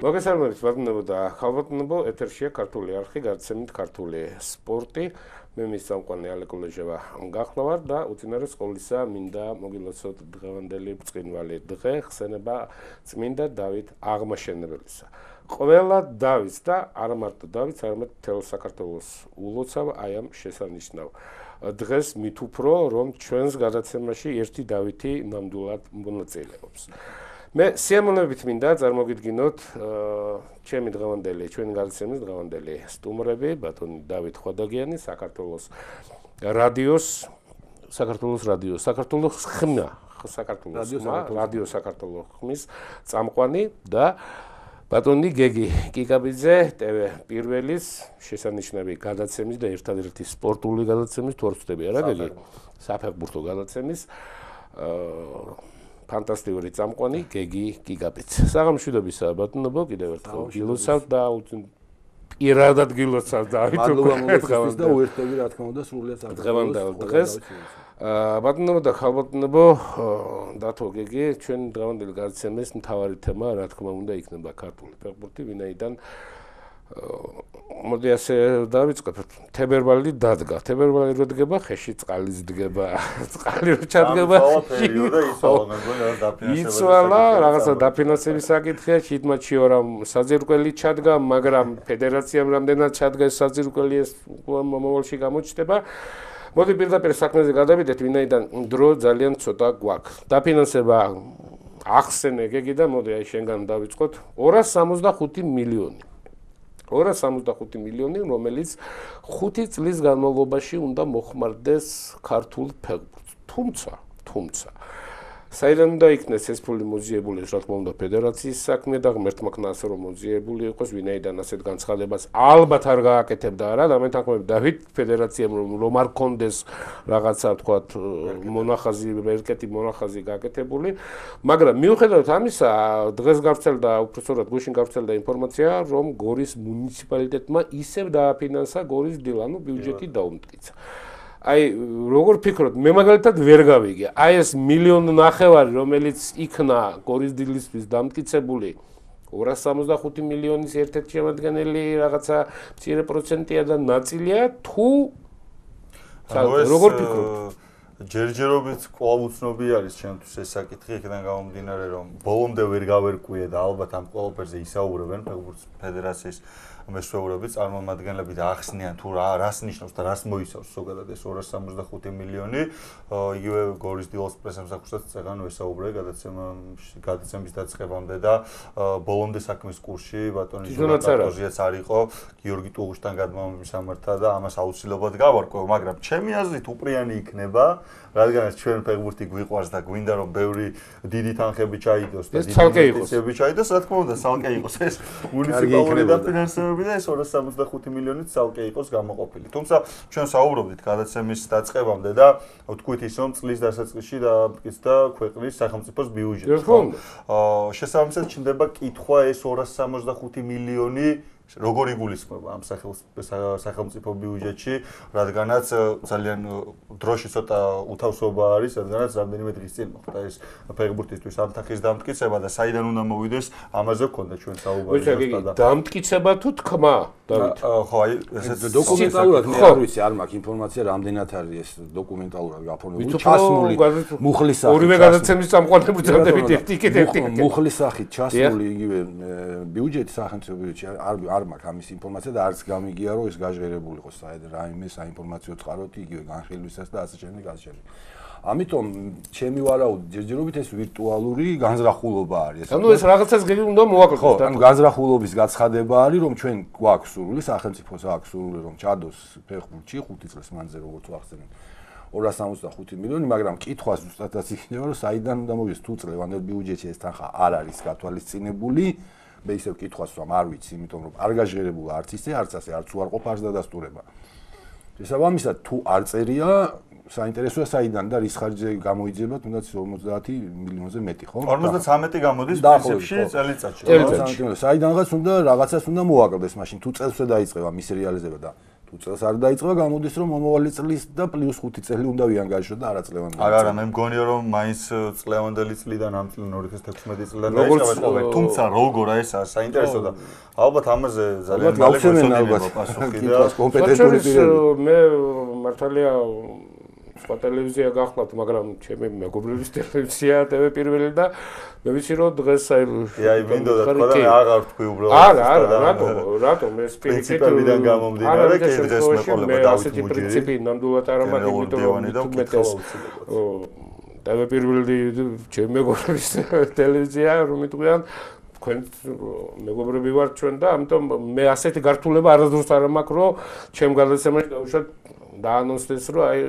მოგესალმებით ბატონებო და ხალბატონებო ეთერშია ქართული არხი გადაცემით ქართული სპორტი. მე მის სამყარო ალეკოლეჟევა გახლავარ და უცინარე სკოლისა მინდა მოგილოცოთ დღევანდელი ბწყინვალი დღე ხსენება წმინდა დავით აღმაშენებელისა. ყველა დავითს და არა მარტო დავითს არამედ თელ საქართველოს ულოცავ აი ამ შესანიშნავ დღეს მით უფრო რომ ჩვენს გადაცემაში ერთი დავითი ნამდვილად მონაწილეობს მე სიამოვნებით მინდა წარმოგიდგინოთ ჩემი დღევანდელი ჩვენი გადაცემის დღევანდელი სტუმრები ბატონი დავით ხვადაგიანი საქართველოს რადიოს საქართველოს რადიო საქართველოს ხმა საქართველოს ხმა. რადიო საქართველოს ხმის წამყვანი და ბატონი გეგი კიკაბიძე ტევე პირველის შესანიშნავი გადაცემის და ერთადერთი სპორტული გადაცემის თუ არ ვწდები არა გეგი? საფეხბურთო. გადაცემის აა ფანტასტიკური წამყვანი გეგი გიგაბიც. საღამშვიდობისა ბატონებო კიდევ ერთხელ გილოცავ და პირადად გილოცავ დავით მოგესალმებით და უერთდები რა თქმა უნდა სრულიად დღევანდელ დღეს. აა ბატონებო და ხალბატონებო დათო გეგი ჩვენ დღევანდელ გადაცემის მთავარი თემა რა თქმა უნდა იქნება ქართული ფეხბურთი ვინაიდან მოდი ასე დავიწყებ. თებერვალი დადგა. თებერვალი რო დგება, ხეში წყალის დგება. წყალი რო ჩადგება, იცვალა, რაღაცა დაფინანსების საკითხია, შიდმაჩი ორამ საძირკველი ჩადგა, მაგრამ ფედერაციამ რამდენად ჩადგა ეს საძირკველი ეს მომავალში გამოჩნდება. მოდი პირდაპირ საქმეზე გადავიდეთ, ვინაიდან დრო ძალიან ცოტა გვაქვს. დაფინანსება ახსენე გეგი და მოდი აი შენგან დავიწყოთ 265 მილიონი. 265 მილიონი, რომელიც 5 წლის განმავლობაში უნდა მოხმარდეს ქართულ ფეხბურთს. თუმცა, თუმცა საიდან უნდა იქნეს ეს ფული მოძიებული, რა თქმა უნდა, ფედერაციის საქმე და ღმერთმა ქნას რომ მოძიებული იყოს, ვინაიდან ასეთ განცხადებას ალბათ არ გააკეთებდა რა, და მე თანხმობ დავით ფედერაციამ რომ რომ არ კონდეს რაღაცა თქვათ მონახაზი, ერკეთი მონახაზი გააკეთებული, მაგრამ მიუხედავად ამისა, დღეს გავრცელდა უბრალოდ გუშინ გავრცელდა ინფორმაცია, რომ გორის მუნიციპალიტეტმა ისევ დააფინანსა გორის დილანო ბიუჯეტი დაუმტკიცა. აი როგორ ფიქრობთ მე მაგალითად ვერ გავიგე. აი ეს მილიონ ნახევარი რომელიც იქნა გორიზდილისთვის დამტკიცებული 265 მილიონის ერთ-ერთი შემადგენელი რაღაცა მცირე პროცენტია და ნაწილია თუ როგორ ფიქრობთ? ჯერჯერობით კვლავ უცნობი არის ჩემთვის ეს საკითხი იქიდან გამომდინარე რომ ბოლომდე ვერ გავერკვიე და ალბათ ამ ყველაფერზე ისაუბრებენ ფეხბურთის ფედერაციის მესვეურები წარმომადგენლები და ახსნიან თუ რა რას ნიშნავს და რას მოიცავს ზოგადად ეს 265 მილიონი. იგივე გორის დილოს პრესამსახურსაც წეგანო ესაუბრე გადაცემა გადაცემის დაწყებამდე და ბოლომდე საქმის კურსში ბატონი ჟურნალისტებიც არ იყო. გიორგი ტუღუშთან გადმომისამართა და ამას აუცილებლად გავარკვევ მაგრამ ჩემი აზრით უპრიანი იქნება რადგანაც ჩვენ ფეგბურთი გვიყვარს და გვინდა რომ ბევრი დიდი თანხები ჩაიდოს და დიდი ინვესტიციები ჩაიდოს რა თქმა უნდა სალკე იყოს ეს მუნიციპალური დაფინანსება ვიდრე ეს 265 მილიონით ცალკე იყოს გამოყოფილი. თუმცა ჩვენ საუბრობდით გადაცემის დაწყებამდე და ვთქვით ის რომ წლის დასაწყისში დაამტკიცდა ქვეყნის სახელმწიფოს ბიუჯეტი. აა შესაბამისად ჩნდება კითხვა ეს 265 მილიონი როგორ იგულისხმება ამ სახელმწიფო ბიუჯეტში, რადგანაც ძალიან დროში ცოტა უთავსობა არის, რადგანაც რამდენიმე დღის წინ მოხდა ეს ფეხბურთისთვის ამთახის დამტკიცება და საიდან უნდა მოვიდეს, ამაზე გქონდა ჩვენ საუბარი და დამტკიცება თუ თქმა, დავით. ხო, აი, ესეც დოკუმენტალურად მე არ ვიცი, არ მაქვს ინფორმაცია რამდენად არის ეს დოკუმენტალურად გაფორმებული. ჩასმული მუხლის სახით. ორივე გადაცემის წამყვანები ძამდებით ერთი კიდე ერთი. მუხლის სახით ჩასმული იგივე ბიუჯეტი სახელმწიფო ბიუჯეტი არ არ მაქვს ამის ინფორმაცია და არც გამიგია რომ ეს გაჟღერებული იყოს საერთოდ რაიმე საინფორმაციო წყაროთი იგივე განხილვისას და ასე შემდეგ ასე შემდეგ. ამიტომ ჩემი ვარაუდი ჯერჯერობით ეს ვირტუალური განზრახულობა არის. ანუ ეს რაღაცას გები უნდა მოვაკლოთ. ანუ განზრახულობის გაცხადება არის რომ ჩვენ გვაქვს სურვილი სახელმწიფოს აქვს სურვილი რომ ჩადოს ფეხბურთში 5 წელს მანძე როგორც ვახსენეთ. 265 მილიონი, მაგრამ კითხვა ზუსტადაც იქნება რომ საიდან უნდა მოვიდეს თუ წლევანდელ ბიუჯეტში ეს თანხა არ არის გათვალისწინებული. მე ისევ კითხვას ვამ არ ვიცი, იმიტომ რომ არ გაჟღერებულა არც ისე, არც ასე, არც უარყოფ არც დადასტურება. შესაბამისად, თუ არ წერია, საინტერესოა საიდან და რის ხარჯზე გამოიძება, თუნდაც 50 მილიონზე მეტი, ხო? 53 გამოდის პრინციპში წელიწადში. წელიწადში. საიდანღაც უნდა რაღაცას უნდა მოაკლდეს, მაშინ თუ წელსვე დაიწყება მის რეალიზება და თუ წელს არ დაიწყება, გამოდის რომ მომავალი წლის და პლუს 5 წელი უნდა ვიანგაჟო და არა წლევანდელი. არა, არა, მე მგონია რომ მაინც წლევანდელი წლიდან ამ წლიდან 2016 წლიდან დაიწყება, თუმცა როგორ აი ეს საინტერესო და ალბათ ამაზე ძალიან მალე მოხდება პასუხი და კომპეტენტური პირები. მე მართალია სხვა ტელევიზია გახლავთ, მაგრამ ჩემი მეგობრების ტელევიზია TV პირველი და მე ვიცი რომ დღეს აი აი მინდოდა თქვა და აღარ თქვი უბრალოდ არა არა რატო რატო მე სპირიტიდან გამომდინარე კი დღეს მე ყოლება დავით მუჯი პრინციპი ნამდვილად არ ამაგი იმიტომ რომ მეტეს TV პირველი ჩემი მეგობრების ტელევიზია რომ იტყვიან თქვენ მეგობრები ვართ ჩვენ და ამიტომ მე ასეთი გართულება არასდროს არ მაქვს რომ ჩემ გადაცემაში დავუშვათ დაანონსდეს, რომ აი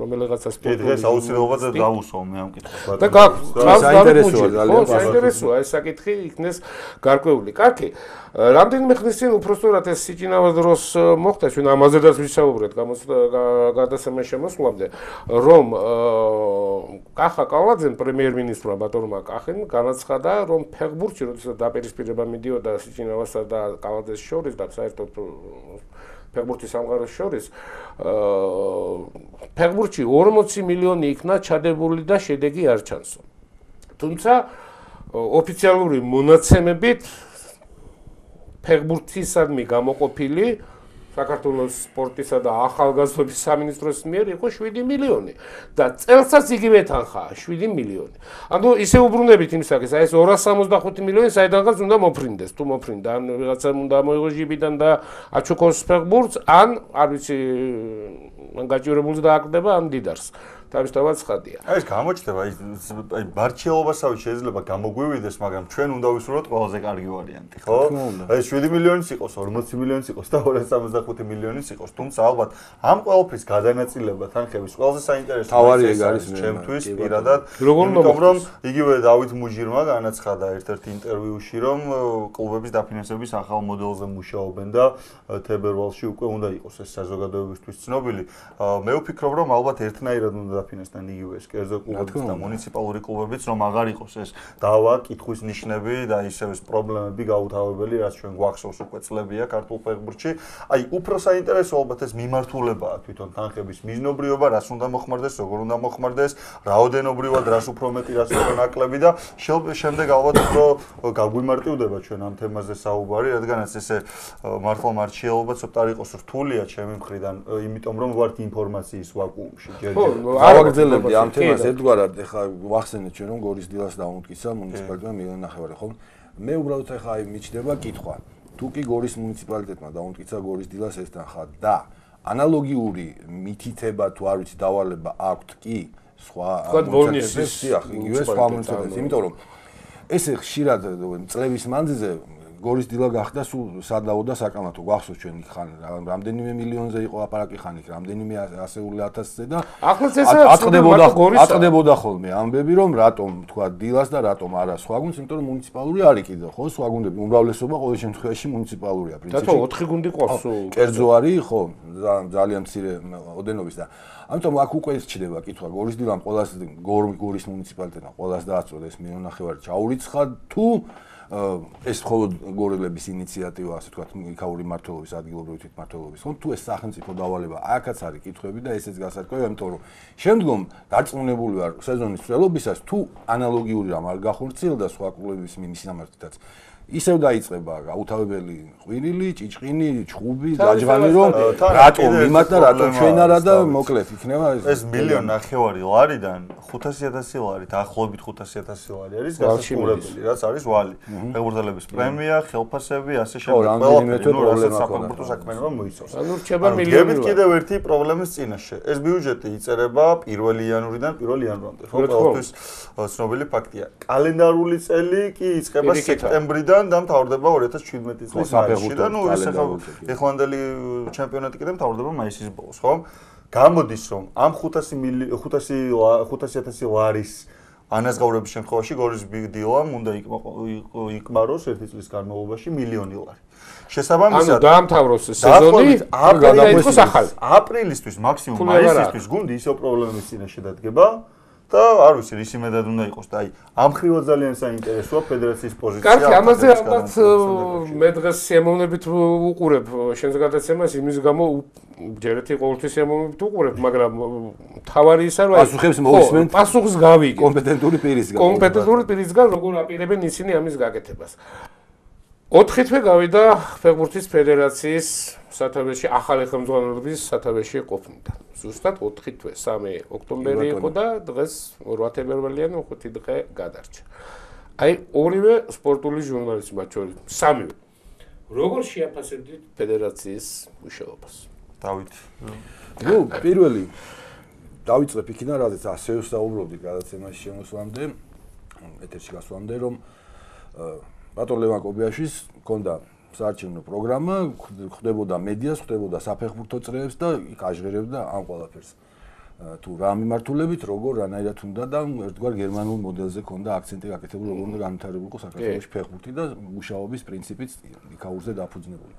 რომელიღაცა სპორტული დღეს აუცილებლად დავუსვამ მე ამ კითხვას. და გაქვს საინტერესოა ძალიან საინტერესოა ეს საკითხი იქნეს გარკვეული. კარგი. რამდენიმე ხნის წინ უпростоრად ეს სიჭინავას დროს მოხდა, ჩვენ ამაზედაც ვისაუბრეთ გადასამენ შემოსვლამდე, რომ კახა კალაძემ პრემიერ-მინისტრმა ბატონმა კახემ განაცხადა, რომ ფეხბურთში, როდესაც დაპირისპირება მიდიოდა სიჭინავასა და კალაძეს შორის და საერთოდ ფეხბურთის სამყაროს შორის აა ფეხბურთში 40 მილიონი იქნა ჩადებული და შედეგი არ ჩანსო. თუმცა ოფიციალური მონაცემებით ფეხბურთისადმი გამოყოფილი საქართველოს სპორტისა და ახალგაზრდობის სამინისტროს მიერ იყო 7 მილიონი და წელსაც იგივე თანხაა 7 მილიონი. ანუ ისე უბრუნებით იმ საკეს, აი ეს 265 მილიონი საიდანღაც უნდა მოფრინდეს, თუ მოფრინდა, ან რაღაცა უნდა მოიღოს ჯიბიდან და აჩუქოს ფეხბურთს, ან არ ვიცი, ან გაჭირებულს დააკდება ამ დიდარს. თავისთავად ცხადია. აი ეს გამოჩნდება, აი აი ბარჩელობასავე შეიძლება გამოგვივიდეს, მაგრამ ჩვენ უნდა ვისურვოთ ყველაზე კარგი ვარიანტი, ხო? აი 7 მილიონიც იყოს, 40 მილიონიც იყოს და 265 მილიონიც იყოს, თუმცა ალბათ ამ ყოველფრის გადანაწილება თანხების ყველაზე საინტერესო თავარი ეგ არის ჩემთვის პირადად. იმიტომ რომ იგივე დავით მუჟირმა განაცხადა ერთ-ერთ ინტერვიუში, რომ კლუბების დაფინანსების ახალ მოდელზე მუშაობენ და თებერვალში უკვე უნდა იყოს ეს საზოგადოებისთვის ცნობილი. მე ვფიქრობ, რომ ალბათ ერთნაირად უნდა დაფინანსდნენ იგივე კერძო კლუბებიც და მუნიციპალური კლუბებიც, რომ აღარ იყოს ეს დავა კითხვის ნიშნები და ისევ ეს პრობლემები გაუთავებელი, რაც ჩვენ გვახსოვს უკვე წლებია ქართულ ფეხბურთში. აი, უფრო საინტერესო ალბათ ეს მიმართულებაა თვითონ თანხების მიზნობრიობა, რას უნდა მოხმარდეს, როგორ უნდა მოხმარდეს, რაოდენობრივად, რას უფრო მეტი, რას უფრო ნაკლები და შემდეგ ალბათ უფრო გაგვიმარტივდება ჩვენ ამ თემაზე საუბარი, რადგანაც ესე მართლა მარჩიელობა ცოტა იყოს რთულია ჩემი მხრიდან, იმიტომ რომ ვართ ინფორმაციის ვაკუუმში. ხო, გავაგრძელებდი ამ თემას. ერთგვარად ეხლა ვახსენეთ ჩვენ რომ გორის დილას დაუნტკიცა მუნიციპალიტეტმა მილიონ ნახევარი ხო მე უბრალოდ ეხლა აი მიჩნდება კითხვა. თუ კი გორის მუნიციპალიტეტმა დაუნტკიცა გორის დილას ეს თანხა და ანალოგიური მითითება თუ არ ვიცი დავალება აქვთ კი სხვა მუნიციპალიტეტს იგივე სხვა მუნიციპალიტეტს. იმიტომ რომ ესე ხშირად წლების მანძილზე გორის დილა გახდა სულ სადაო და საკამათო. გვახსოვს ჩვენ იქ ხან რამდენიმე მილიონზე იყო აპარაკი ხან იქ რამდენიმე ასეული ათასზე და ახლაც ესაა აწდებოდა აწდებოდა ხოლმე ამბები რომ რატომ თქვა დილას და რატომ არა სხვა გუნდს იმიტომ რომ მუნიციპალური არის კიდე ხო? სხვა გუნდები უმრავლესობა ყოველ შემთხვევაში მუნიციპალურია პრინციპში. და თუ 4 გუნდი ყავს კერძო არის ხო ძალიან მცირე ოდენობის და ამიტომ აქ უკვე ისჩდება კითხვა გორის დილამ ყოველას გორის მუნიციპალიტეტმა ყოველას დააწოდა ეს მილიონახევარი ჩაურიცხა თუ ეს მხოლოდ გორილების ინიციატივა, ასე ვთქვათ, იქაური მართლობის ადგილობრივი თვითმმართველობის, ხო? თუ ეს სახელმწიფო დავალება, აქაც არის კითხვები და ესეც გასარკვევია, იმიტომ რომ შემდგომ დარწმუნებული ვარ სეზონის წელობისას თუ ანალოგიური რამ არ გახორციელდა სხვა კლუბების მინისამართითაც ისევ დაიწყება გაუთავებელი ყვირილი, ჭიჭყინი, ჩხუბი, დაჯვანი რომ რატომ იმათ და რატომ ჩვენ არა და მოკლედ იქნება ეს ეს მილიონ ნახევარი ლარიდან 500000 ლარი დაახლოებით 500000 ლარი არის გასაკურებელი, რაც არის ვალი. ფეხბურთელების პრემია, ხელფასები, ასე შემდეგ. ყველაფერი პრობლემა საფეხბურთო საქმიანობა მოიცავს. ანუ რჩება მილიონი. კიდევ ერთი პრობლემის წინაშე. ეს ბიუჯეტი იწერება 1 იანვრიდან 1 იანვრამდე. ხო, ყველთვის ცნობილი ფაქტია. კალენდარული წელი კი იწყება სექტემბრიდან და მთავრდება 2017 წლის მაისში და ნუ ეს ახლა ეხლანდელი ჩემპიონატი კიდე მთავრდება მაისის ბოლოს, ხო? გამოდის რომ ამ 500 500 500000 ლარის ანაზღაურების შემთხვევაში გორის ბიგდილამ უნდა იკმაროს ერთი წლის განმავლობაში მილიონი ლარი. შესაბამისად, ანუ დაამთავროს სეზონი, აპრილისთვის ახალი. აპრილისთვის მაქსიმუმ მაისისთვის გუნდი ისო პრობლემების წინაშე დადგება. და არ ვიცი, ისი მეტად უნდა იყოს და აი ამ ხრივა ძალიან საინტერესოა ფედერაციის პოზიცია. კარგი, ამაზე ალბათ მე დღეს სიამოვნებით უყურებ შენს გადაცემას იმის გამო ჯერეთი ყოველთვის სიამოვნებით უყურებ, მაგრამ თავარი ისა რომ პასუხებს მოისმენთ. პასუხს გავიგე. კომპეტენტური პირისგან. კომპეტენტური პირისგან როგორ აპირებენ ისინი ამის გაკეთებას. 4 თვე გავიდა ფეხბურთის ფედერაციის სათავეში ახალი ხელმძღვანელობის სათავეში ყოფნიდან. ზუსტად 4 თვე, 3 ოქტომბერი იყო და დღეს 8 თებერვალიანი 5 დღე გადარჩა. აი ორივე სპორტული ჟურნალისტი მათ შორის, სამივე. როგორ შეაფასებდით ფედერაციის მუშაობას? დავით. ნუ პირველი დავიწყებ იქიდან, რადგან ასე ვსაუბრობდი გადაცემაში შემოსვლამდე, ეთერში გასვლამდე, რომ ბატონ ლევან კობიაშვილის ჰქონდა საარჩევნო პროგრამა, ხდებოდა მედიას, ხდებოდა საფეხბურთო წრეებს და იქ აჟღერებდა ამ ყველაფერს. თუ რა მიმართულებით, როგორ რანაირად უნდა და ერთგვარ გერმანულ მოდელზე ქონდა აქცენტი გაკეთებული, როგორ უნდა განვითარებულიყო საქართველოს ფეხბურთი და მუშაობის პრინციპიც იქაურზე დაფუძნებული.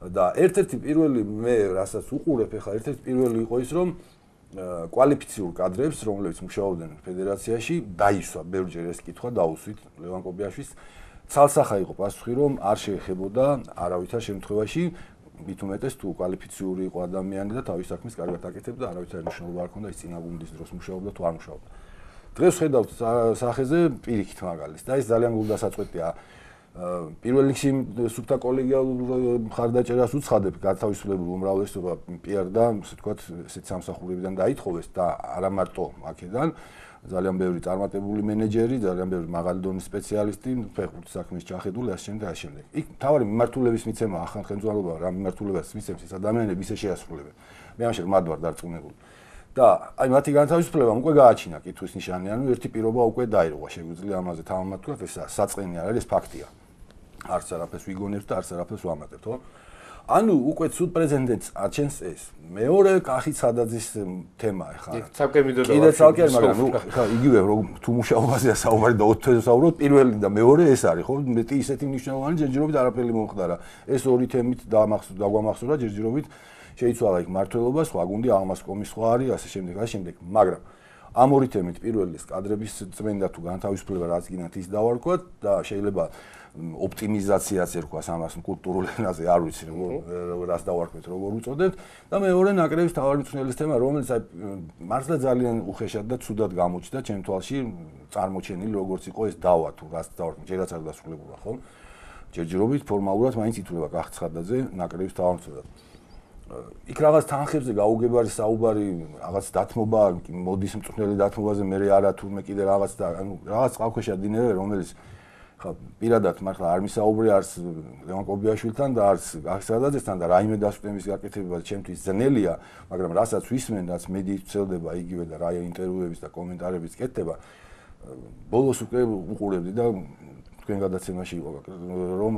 და ერთ-ერთი პირველი მე რასაც უყურებ ახლა ერთ-ერთი პირველი იყო ის რომ კვალიფიციურ კადრებს რომლებიც მუშაობდნენ ფედერაციაში დაისვა ბევრჯერ ეს კითხვა დაუსვით ლევან კობიაშვილის ცალსახა იყო პასუხი რომ არ შეეხებოდა არავითარ შემთხვევაში. მით უმეტეს თუ კვალიფიციური იყო ადამიანი და თავის საქმეს კარგად აკეთებდა არავითარ მნიშვნელობა არ ქონდა ის წინაგუნდის დროს მუშაობდა თუ არ მუშაობდა. დღეს ხედავთ სახეზე პირიქით მაგალითს და ეს ძალიან გულდასაწყვეტია. პირველ რიგში სუფთა კოლეგიალურ მხარდაჭერას უცხადებ გათავისუფლებულ უმრავლესობა პიარ და ასე ვთქვათ ესეთ სამსახურებიდან დაითხოვეს და არა მარტო აქედან ძალიან ბევრი წარმატებული მენეჯერი, ძალიან ბევრი მაღალი დონის სპეციალისტი, ფეხბურთის საქმის ჩახედული ასე შემდეგ ასე შემდეგ. იქ თავარი მიმართულების მიცემა ახალ ხელმძღვანელობა რა მიმართულებას მიცემს ეს ადამიანები ისე შეასრულებენ. მე ამაში რმად ვარ დარწმუნებული. და აი მათი განთავისუფლება უკვე გააჩინა კითხვის ნიშანი, ანუ ერთი პირობა უკვე დაირღვა, შეგვიძლია ამაზე თქვა, ეს საწყენი არ არის, ეს ფაქტია. არც არაფერს ვიგონებთ და არც არაფერს ვამატებთ, ხო? ანუ უკვე ცუდ პრეზიდენტს აჩენს ეს. მეორე კახი სადაძის თემა ხა. ცალკე მიდოდა. კიდე ცალკე, მაგრამ ნუ ხა იგივე რომ თუ მუშაობაზეა საუბარი და 20 თვეზე საუბრობთ, პირველი და მეორე ეს არის, ხო? მეტი ისეთი მნიშვნელოვანი ჯერჯერობით არაფერი მომხდარა. ეს ორი თემით დაგვამახსოვრა ჯერჯერობით შეიცვალა იქ მართლობა, სხვა გუნდი აღმასკომის სხვა არის, ასე შემდეგ, ასე შემდეგ. მაგრამ ამ ორი თემით პირველი ეს კადრების წმენდა თუ განთავისუფლება რაც გინათ ის დავარქვათ და შეიძლება ოპტიმიზაციაც ერქვა ამას კულტურულ ენაზე არ ვიცი რას დავარქვეთ როგორ უწოდებთ და მეორე ნაკრების თავარი მწვრთნელის თემა რომელიც აი მართლა ძალიან უხეშად და ცუდად გამოჩნდა ჩემ თვალში წარმოჩენილი როგორც იყო ეს დავა თუ რას დავარქვით ჯერაც არ დასრულებულა ხო? ჯერჯერობით ფორმალურად მაინც ითვლება კახცხადაძე ნაკრების თავარ მწვრთნელად იქ რაღაც თანხებზე გაუგებარი საუბარი რაღაც დათმობა მოდის მწვრთნელი დათმობაზე მე არა თურმე კიდე რაღაც და ანუ რაღაც ყავქეშა დინერე რომელიც ხა პირადად მართლა არ მისაუბრე არც ლევან კობიაშვილთან და არც გახსადაძესთან და რაიმე დასკვნების გაკეთება ჩემთვის ძნელია, მაგრამ რასაც ვისმენ, რაც მედიით ცელდება იგივე და რა ინტერვიუების და კომენტარების კეთება, ბოლოს უკვე უყურებდი და თქვენ გადაცემაში იყო რომ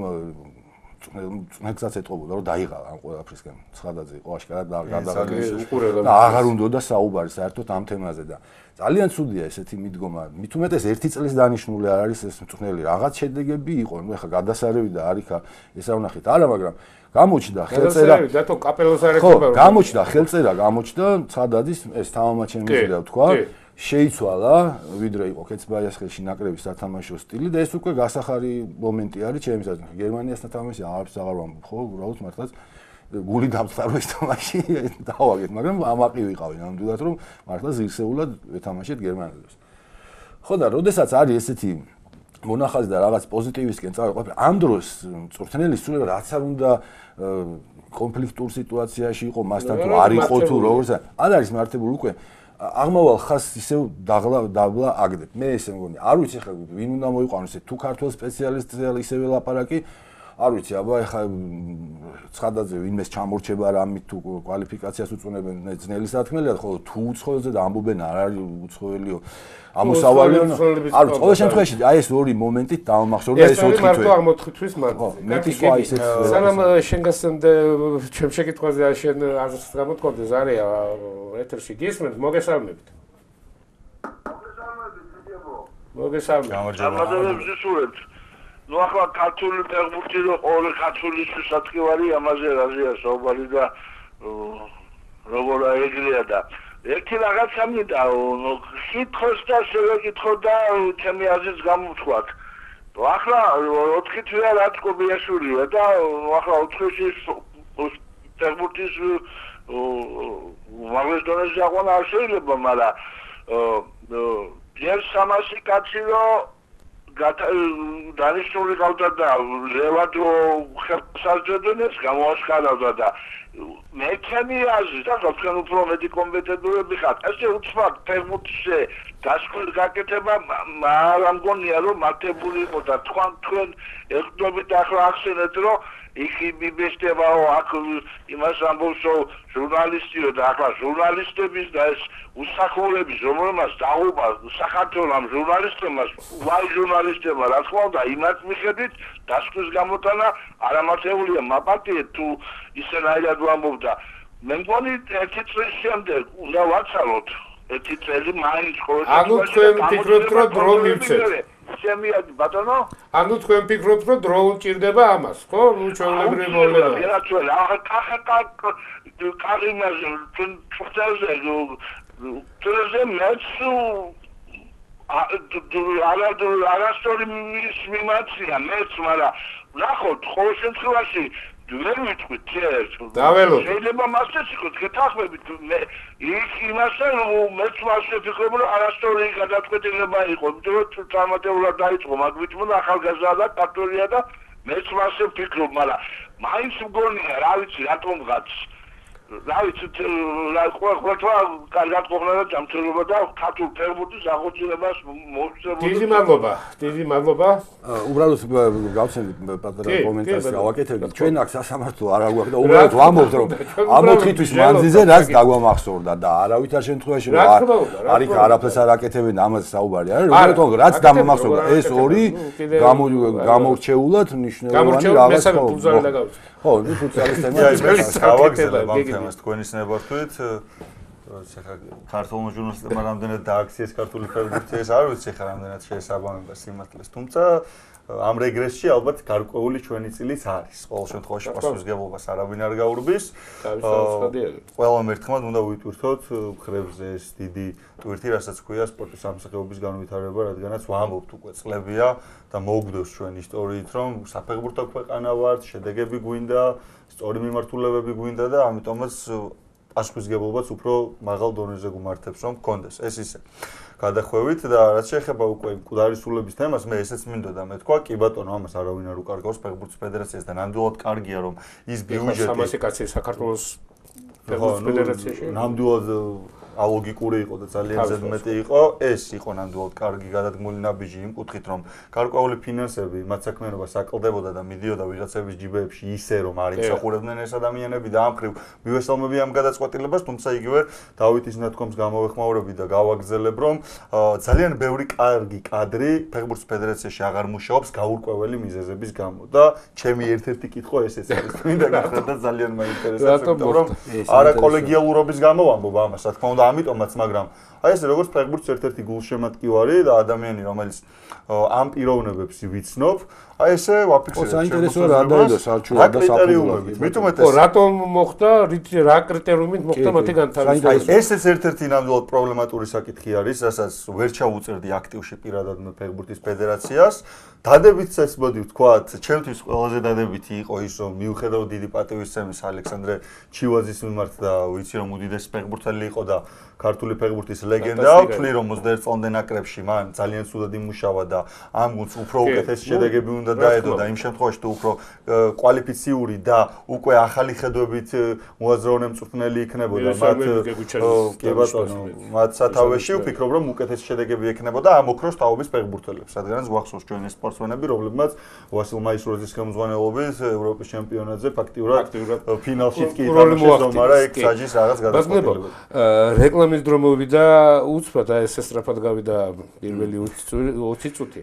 წნეცაც ეთყობოდა რომ დაიღალა ამ ყველაფრისგან ცხადაძე იყო აშკარად და გადაღებული და აღარ უნდა და საუბარი საერთოდ ამ თემაზე და ძალიან ცუდია ესეთი მიდგომა. მით უმეტეს ერთი წლის დანიშნული არ არის ეს მწვნელი. რაღაც შედეგები იყო, ნუ ეხა გადასარევი და არიქა ესა ვნახეთ. არა, მაგრამ გამოჩნდა ხელწერა. კაპელოს არ ეხება. ხო, გამოჩნდა ხელწერა, გამოჩნდა ცადადის ეს თამამაჩენი მიზდა თქვა. შეიცვალა, ვიდრე იყო კეცბაიასხელში ნაკრების სათამაშო სტილი და ეს უკვე გასახარი მომენტი არის ჩემთვის. გერმანიასთან თამაში არაფერს აღარ ვამბობ, ხო, უბრალოდ მართლაც გული დამწაროს თამაში დავაგეთ, მაგრამ ამაყი ვიყავი ნამდვილად რომ მართლა ზირსეულად ვეთამაშეთ გერმანელებს. ხო და როდესაც არის ესეთი მონახაზი და რაღაც პოზიტივისკენ წავიყვე, ამ დროს წვრთნელი სულ რაც არ უნდა კონფლიქტურ სიტუაციაში იყო მასთან თუ არ იყო თუ როგორც არ არის მართებული უკვე აღმავალ ხას ისე დაღლა დაბლა აგდებ. მე ესე მგონი, არ ვიცი ხა ვინ უნდა მოიყვანოს თუ ქართულ სპეციალისტზე ისევე ლაპარაკი არ ვიცი, აბა ეხა ცხადაძე ვინმეს ჩამორჩება რამით თუ კვალიფიკაციას უწუნებენ ძნელი სათქმელია, ხოლო თუ უცხოელზე და ამბობენ არ არის უცხოელიო ამოსავალიო. არ ვიცი, ყოველ შემთხვევაში აი ეს ორი მომენტი დაამახსოვრდა ეს 4 თვე. ეს მარტო ამ 4 თვის მარტო. ხო, მეტი სხვა ისეთ სანამ შენ გასამდე ჩემ შეკითხვაზე არ შენ აზრს გამოთქონდეს არეა ეთერში გისმენთ მოგესალმებით. მოგესალმებით. გამარჯობა. გამარჯობა. Ну ახლა ქართული ფეხბურთი რო ორი ქართულის სათქივარი ამაზე რაზეა საუბარი და როგორ აეგრია და ერთი რაღაცა მინდა კითხოს და შევეკითხო და ჩემი აზრის გამოთქვათ ახლა 4 თვეა რაც კობიაშურია და ახლა 4 თვეში ფეხბურთის მაგის დონეზე აყვანა არ შეიძლება მაგრამ ჯერ სამასი კაცი რომ დანიშნული გავდა და ლევადო ხელსაჯდენეს გამოაშკარავდა და მე ჩემი აზრი და თქვენ უფრო მეტი კომპეტენტურები ხართ ესე უცბად ფეხბურთზე დასკვნის გაკეთება არ ამგონია რომ მართებული იყო და თქვენ თქვენ ეხდობით ახლა ახსენეთ რომ იქი მიბესტებაო აქ იმას ამბობსო ჟურნალისტიო და ახლა ჟურნალისტების და ეს უსახურების რომელმაც დაუბა საქართველოს ჟურნალისტებმა ვაი ჟურნალისტებმა რა თქმა უნდა იმათ მიხედვით დასკვნის გამოტანა არამართებულია მაპატიე თუ ისენაირად ვამბობდა. მე მგონი ერთი წლის შემდეგ უნდა ვაცალოთ. ერთი წელი მაინც ყოველ შემთხვევაში ანუ თქვენ ფიქრობთ რომ დრო მივცეთ შემია ბატონო? ანუ თქვენ ფიქრობთ, რომ დრო უჭირდება ამას, ხო? ნუ ჩვეულებრივი მოვლენა. რა ჩვენ ახლა კახა კარი მასე ჩვენ ფუტალზე თორე მეც არა არასორი მის მიმაცია მეც, მაგრამ ნახოთ ყოველ შემთხვევაში ვერ ვიტყვი თერს დაველო. შეიძლება მასეც იყოს გეთახმებით მე ის იმასე რომ მეც მასე ფიქრობ რომ არასწორი გადაწყვეტილება იყო იმიტომ რომ წარმატებულად დაიწყო მაგ ვიტყვი ახალგაზრდა და კატოლიკა და მეც მასე ფიქრობ მაგრამ მაინც მგონია რა ვიცი რატომღაც რა ვიცი რა ყველა ყველა კარგად ყოფნა და ჯანმრთელობა და ქართულ ფერმუტის აღოჩინებას მოუწევს დიდი მადლობა დიდი მადლობა. უბრალოდ გავცემთ პატარა კომენტარს გავაკეთებთ ჩვენ აქ სასამართლო არ აგვაქვს და უბრალოდ ვამბობთ რომ ამ 4 თვის მანძილზე რაც დაგვამახსოვრდა და არავითარ შემთხვევაში რომ არ იქ არაფერს არ აკეთებენ ამას საუბარი არა უბრალოდ რაც დამამახსოვრდა ეს ორი გამორჩეულად მნიშვნელოვანი რაღაც ხო ხო, ნუ ფუტსალის თემა გავაგზავნებ ამ თემას თქვენის ნებართვით. ხა ქართულ ჟურნალისტებმა რამდენად დააქციეს ქართული ფერმერები, ეს არ ვიცი ხა რამდენად შეესაბამება სიმართლეს, თუმცა ამ რეგრესში ალბათ გარკვეული ჩვენი წილის არის. ყოველ შემთხვევაში პასუხისგებლობას არავინ არ გაურბის. ყველა მერთხმად უნდა ვიტვირთოთ ხრებზე ეს დიდი ტვირთი, რასაც ქვია სპორტის სამსახიობის განვითარება, რადგანაც ვამბობთ უკვე წლებია და მოგვდევს ჩვენ ისტორიით, რომ საფეხბურთო ქვეყანა ვართ, შედეგები გვინდა, სწორი მიმართულებები გვინდა და ამიტომაც პასუხისგებლობაც უფრო მაღალ დონეზე გუმართებს რომ გქონდეს. ეს ისე. გადახვევით და რაც შეეხება უკვე მკვდარისულების თემას, მე ესეც მინდოდა მე თქვა, კი ბატონო, ამას არავინ არ უკარგავს ფეხბურთის ფედერაციას და ნამდვილად კარგია რომ ის ბიუჯეტი 300 კაცი საქართველოს ფეხბურთის ფედერაციაში ნამდვილად ალოგიკური იყო და ძალიან ზედმეტი იყო. ეს იყო ნამდვილად კარგი გადადგმული ნაბიჯი იმ კუთხით, რომ გარკვეული ფინანსები მათ საქმიანობას აკლდებოდა და მიდიოდა ვიღაცების ჯიბეებში ისე, რომ არ იმსახურებდნენ ეს ადამიანები და ამ ხრივ მივესალმები ამ გადაწყვეტილებას, თუმცა იგივე დავითის ნათქვამს გამოვეხმაურები და გავაგზელებ, რომ ძალიან ბევრი კარგი კადრი ფეხბურთის ფედერაციაში აღარ მუშაობს გაურკვეველი მიზეზების გამო და ჩემი ერთ-ერთი კითხვა ესეც არის. მინდა გახდა და ძალიან მაინტერესებს, რომ არა კოლეგიალურობის გამო ვამბობ ამას, რა თქმა უნდა და ამიტომაც, მაგრამ აი ეს როგორც ფეხბურთის ერთ-ერთი გულშემატკივარი და ადამიანი, რომელიც ამ პიროვნებებს ვიცნობ, აი ესე ვაფიქსირებ. ხო, საინტერესოა რა დაიდო სარჩულა და საფუძვლებით. მით უმეტეს. ხო, რატომ მოხდა, რა კრიტერიუმით მოხდა მათი განთავისუფლება? აი ეს ეს ერთ-ერთი ნამდვილად პრობლემატური საკითხი არის, რასაც ვერ ჩაუწერდი აქტივში პირადად მე ფეხბურთის ფედერაციას. დადებით ეს მოდი ვთქვათ, ჩემთვის ყველაზე დადებითი იყო ის, რომ მიუხედავ დიდი პატივისცემის ალექსანდრე ჩივაძის მიმართ და ვიცი რომ უდიდეს ფეხბურთელი იყო და ქართული ფეხბურთის ლეგენდა, ვთვლი რომ 21 წლამდე ნაკრებში მან ძალიან სულად იმუშავა და ამ გუნდს უფრო უკეთესი შედეგები უნდა დაედო და იმ შემთხვევაში თუ უფრო კვალიფიციური და უკვე ახალი ხედვებით მოაზროვნე მწვრთნელი იქნებოდა. მათ კი ბატონო მათ სათავეში ვფიქრობ რომ უკეთესი შედეგები ექნებოდა ამ ოქროს თაობის ფეხბურთელებს რადგანაც გვახსოვს ჩვენი სპორტსმენები რომლებმაც ვასილ მაისურაძის ხელმძღვანელობით ევროპის ჩემპიონატზე ფაქტიურად ფინალში კი ითამაშეს მაგრამ ეგ საჯის რაღაც გადაწყვეტილება რეკლამ ამის დრო მოვიდა უცბად და ეს ესტრაფად გავიდა პირველი 20 წუთი.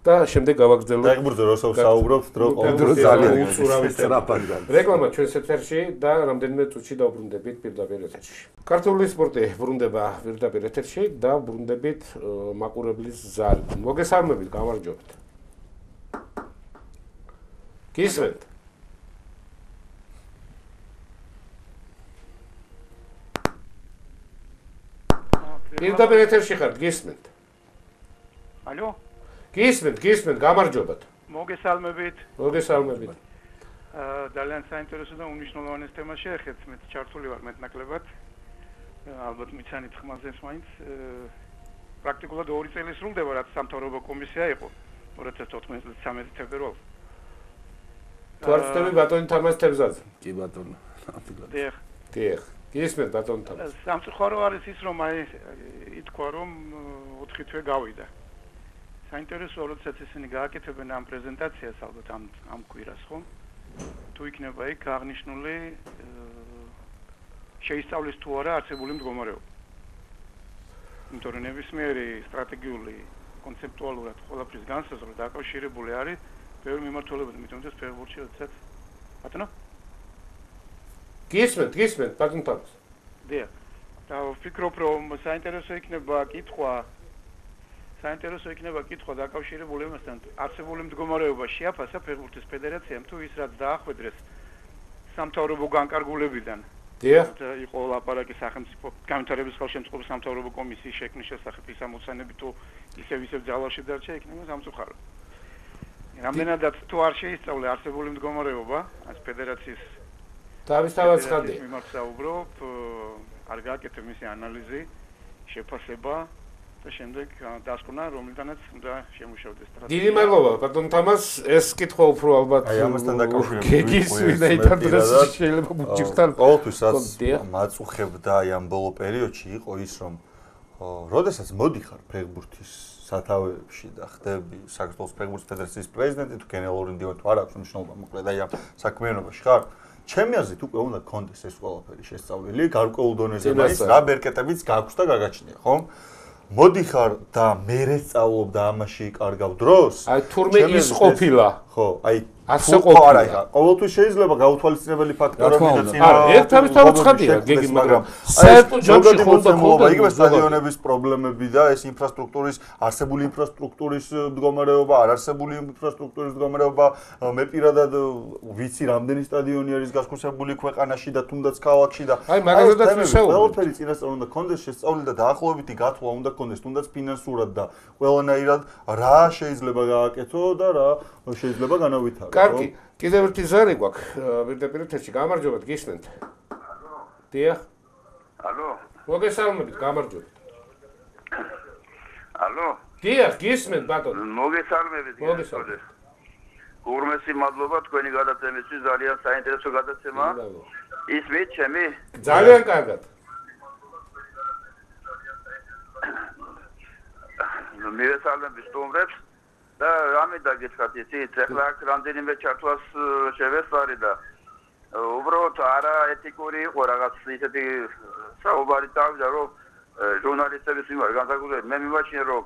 და შემდეგ გავაგრძელო. დაგბურთო როსო საუბრობთ დრო ყოველ ძალიან უცურავი ესტრაფად რეკლამა ჩვენს ეთერში და რამდენიმე წუთში დავბრუნდებით პირდაპირ ეთერში. ქართული სპორტი ბრუნდება პირდაპირ ეთერში და ბრუნდებით მაყურებლის ზალი. მოგესალმებით გამარჯობთ. გისმენთ პირდაპირ ეთერში ხართ, გისმენთ. ალო? გისმენთ, გისმენთ, გამარჯობათ. მოგესალმებით. მოგესალმებით. აა ძალიან საინტერესო და უნიშნულოვანი თემა შეეხეთ, მე ჩართული ვარ მეტნაკლებად. ალბათ მიცანით ხმაზეს მაინც. პრაქტიკულად 2 წელი სრულდება, რაც სამთავრობო კომისია იყო 2014 წლის 13 თებერვალს. თუ არ ვწდები ბატონი თამას თებზაძე. კი ბატონო. დიახ. დიახ. გისმენთ ბატონი თამას. სამწუხარო არის ის, რომ აი ითქვა, რომ 4 თვე გავიდა. საინტერესოა, როდესაც ისინი გააკეთებენ ამ პრეზენტაციას ალბათ ამ ამ კვირას, ხო? თუ იქნება იქ აღნიშნული შეისწავლის თუ არა არსებული მდგომარეობა. იმიტომ რომ ნებისმიერი სტრატეგიული კონცეპტუალურად ყველაფრის განსაზღვრა დაკავშირებული არის ბევრი მიმართულებებით, იმიტომ რომ ფეხბურთში როდესაც ბატონო გისმენთ, გისმენთ, ბატონ თავს. დიახ. და ვფიქრობ, რომ საინტერესო იქნება კითხვა საინტერესო იქნება კითხვა დაკავშირებული იმასთან, არსებული მდგომარეობა შეაფასა ფეხბურთის ფედერაციამ თუ ის რაც დაახვედრეს სამთავრობო განკარგულებიდან. დიახ. იყო ლაპარაკი სახელმწიფო განვითარების ხელშემწყობის სამთავრობო კომისიის შექმნის შესახებ ის ამოცანები თუ ისევ ისევ ძალაში დარჩა იქნება სამწუხარო. რამდენადაც თუ არ შეისწავლე არსებული მდგომარეობა, as ფედერაციის თავისთავად ხანდი. მიმართაუბრობ, არ გააკეთე მისი ანალიზი, შეფასება და შემდეგ დასკვნა რომლიდანაც უნდა შემუშავდეს სტრატეგია. დიდი მადლობა ბატონ თამას, ეს კითხვა უფრო ალბათ აი ამასთან დაკავშირებით გეგის ვინაიდან დღეს შეიძლება ბუჭირთან ყოველთვის რაც მაწუხებდა აი ამ ბოლო პერიოდში იყო ის რომ როდესაც მოდიხარ ფეხბურთის სათავეებში და ხდები საქართველოს ფეხბურთის ფედერაციის პრეზიდენტი თუ გენერალური დირექტორი თუ არ აქვს მნიშვნელობა მოკლედ აი ამ საქმიანობაში ხარ ჩემი აზრით უკვე უნდა კონდეს ეს ყველაფერი შესწავლილი გარკვეულ დონეზე ის რა ბერკეტებიც გაქვს და გაგაჩნია ხო? მოდი ხარ და მე რეწავლობ და ამაში კარგავ დროს. აი თურმე ის ყოფილა. ხო, აი ასე ყოფილა. ყოველთვის შეიძლება გაუთვალისწინებელი ფაქტორები და წინა. არა, ერთ თავის თავცხადია, გეგი, მაგრამ საერთოდ ჯობში ხონდა ხონდა იგივე სტადიონების პრობლემები და ეს ინფრასტრუქტურის არსებული ინფრასტრუქტურის მდგომარეობა, არ არსებული ინფრასტრუქტურის მდგომარეობა, მე პირადად ვიცი რამდენი სტადიონი არის გასქუსებული ქვეყანაში და თუნდაც ქალაქში და აი მაგალითად ვისაუბრე. ყველაფერი წინასწარ უნდა კონდეს შესწავლილი და დაახლოებითი გათვლა უნდა კონდეს თუნდაც ფინანსურად და ყველანაირად რა შეიძლება გააკეთო და რა შეიძლება განავითარო. კარგი, კიდევ ერთი ზარი გვაქვს. პირდაპირ თეთრში გამარჯობათ, გისმენთ. დიახ. ალო. მოგესალმებით, გამარჯობათ. ალო. დიახ, გისმენთ, ბატონო. მოგესალმებით, გისმენთ. გურმესი მადლობა თქვენი გადაცემისთვის, ძალიან საინტერესო გადაცემა. ის მე ჩემი ძალიან კარგად. მივესალმები სტუმრებს. და რამე დაგეცხათ იცით ახლა აქ რამდენიმე ჩართვას შევესვარი და უბრალოდ არა ეთიკური იყო რაღაც ისეთი საუბარი დავიდა რომ ჟურნალისტების მიმართ განსაკუთრებით. მე მიმაჩნია რომ